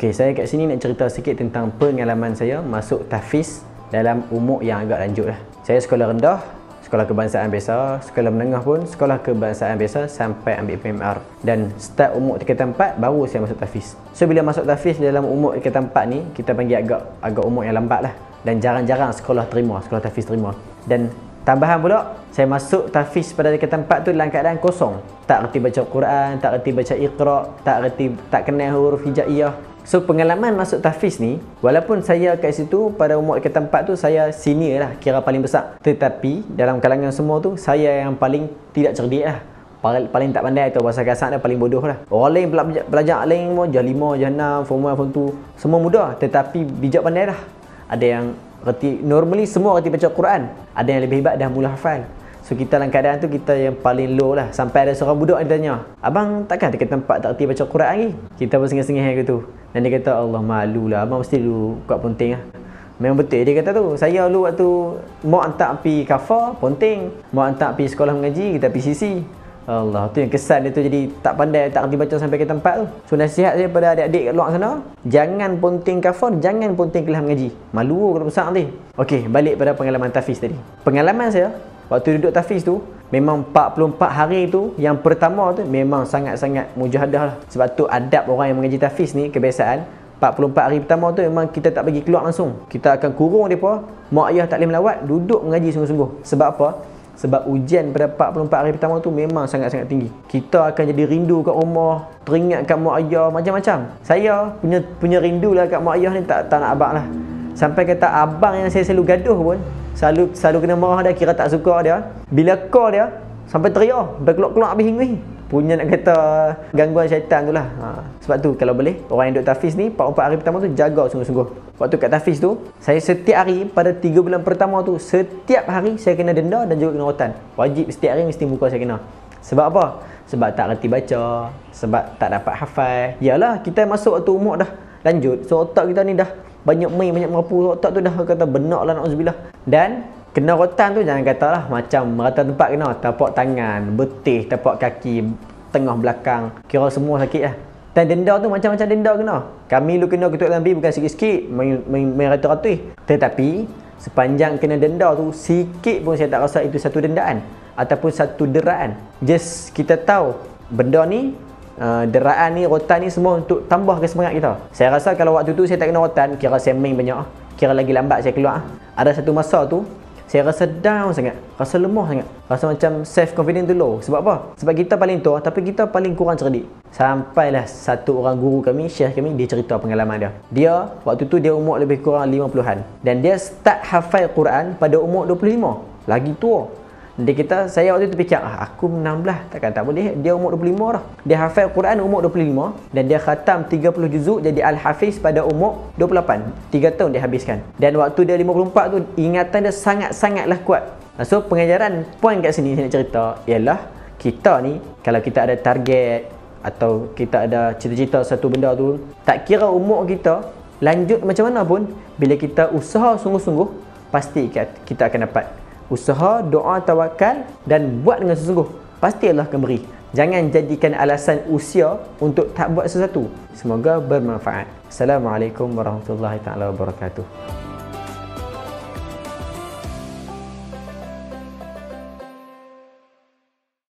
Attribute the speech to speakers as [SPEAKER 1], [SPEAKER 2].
[SPEAKER 1] Okey, saya kat sini nak cerita sikit tentang pengalaman saya masuk tahfiz dalam umur yang agak lanjut lah. Saya sekolah rendah, sekolah kebangsaan biasa, sekolah menengah pun sekolah kebangsaan biasa sampai ambil PMR. Dan start umur tingkatan 4 baru saya masuk tahfiz. So bila masuk tahfiz dalam umur tingkatan 4 ni, kita panggil agak agak umur yang lambat lah. Dan jarang-jarang sekolah terima, sekolah tahfiz terima. Dan Tambahan pula, saya masuk tahfiz pada tingkatan 4 tu dalam keadaan kosong. Tak reti baca Quran, tak reti baca Iqra, tak reti tak kenal huruf hijaiyah. So pengalaman masuk tahfiz ni, walaupun saya kat situ pada umur tingkatan 4 tu saya senior lah, kira paling besar. Tetapi dalam kalangan semua tu saya yang paling tidak cerdik lah. Paling, tak pandai tu bahasa kasar dia paling bodoh lah. Orang lain belajar, belajar lain pun jah 5, jah 6, form 1, form 2, semua mudah tetapi bijak pandai dah. Ada yang reti normally semua reti baca Quran ada yang lebih hebat dah mula hafal so kita dalam keadaan tu kita yang paling low lah. Sampai ada seorang budak dia tanya abang takkan dekat tempat tak reti baca Quran lagi? Kita pun sengih-sengih gitu dan dia kata Allah malu lah. Abang mesti dulu kuat penting lah. Memang betul dia kata tu. Saya dulu waktu mau hantar pergi kafar, ponting. Mau hantar pergi sekolah mengaji, kita pergi sisi. Allah tu yang kesan dia tu. Jadi tak pandai tak reti baca sampai ke tempat tu. So nasihat saya pada adik-adik kat luar sana jangan ponting kafar jangan ponting kelas mengaji. Malu kalau besar nanti. Okey, balik pada pengalaman tafiz tadi. Pengalaman saya waktu duduk tafiz tu memang 44 hari tu yang pertama tu memang sangat-sangat mujahadah lah sebab tu adab orang yang mengaji tafiz ni kebiasaan 44 hari pertama tu memang kita tak bagi keluar langsung kita akan kurung mereka mak ayah tak boleh melawat duduk mengaji sungguh-sungguh sebab apa sebab ujian pada 44 hari pertama tu memang sangat-sangat tinggi. Kita akan jadi rindu kat rumah, teringat kat mak ayah macam-macam. Saya punya punya rindu lah kat mak ayah ni tak tak nak abang lah. Sampai kata abang yang saya selalu gaduh pun, selalu selalu kena marah dia kira tak suka dia. Bila call dia sampai teriak, sampai keluar-keluar habis hingga punya nak kata gangguan syaitan tu lah ha. sebab tu kalau boleh orang yang duduk tafiz ni 44 hari pertama tu jaga sungguh-sungguh waktu kat tafiz tu saya setiap hari pada 3 bulan pertama tu setiap hari saya kena denda dan juga kena rotan wajib setiap hari mesti muka saya kena sebab apa? sebab tak reti baca sebab tak dapat hafal yalah kita masuk waktu umur dah lanjut so otak kita ni dah banyak main banyak merapu otak tu dah kata benar lah na'udzubillah dan Kena rotan tu jangan katalah macam merata tempat kena tapak tangan, betih, tapak kaki, tengah belakang, kira semua sakit lah. Dan denda tu macam-macam denda kena. Kami lu kena ketuk lambi bukan sikit-sikit, main, main, main ratus-ratus. Tetapi sepanjang kena denda tu, sikit pun saya tak rasa itu satu dendaan ataupun satu deraan. Just kita tahu benda ni Uh, deraan ni, rotan ni semua untuk tambah kesemangat kita. Saya rasa kalau waktu tu saya tak kena rotan, kira saya main banyak. Kira lagi lambat saya keluar. Ada satu masa tu, saya rasa down sangat rasa lemah sangat. Rasa macam self confidence tu low. Sebab apa? Sebab kita paling tua tapi kita paling kurang cerdik. Sampailah satu orang guru kami syekh kami dia cerita pengalaman dia. Dia waktu tu dia umur lebih kurang 50-an dan dia start hafal Quran pada umur 25 lagi tua dia kita saya waktu tu fikir ah, aku 16 takkan tak boleh? Dia umur 25 dah. Dia hafal Quran umur 25 dan dia khatam 30 juzuk jadi al-hafiz pada umur 28 3 tahun dia habiskan. Dan waktu dia 54 tu ingatan dia sangat-sangatlah kuat. So pengajaran poin kat sini saya nak cerita ialah kita ni kalau kita ada target atau kita ada cita-cita satu benda tu tak kira umur kita lanjut macam mana pun bila kita usaha sungguh-sungguh pasti kita akan dapat usaha, doa, tawakal dan buat dengan sesungguh. Pasti Allah akan beri. Jangan jadikan alasan usia untuk tak buat sesuatu. Semoga bermanfaat. Assalamualaikum warahmatullahi taala wabarakatuh.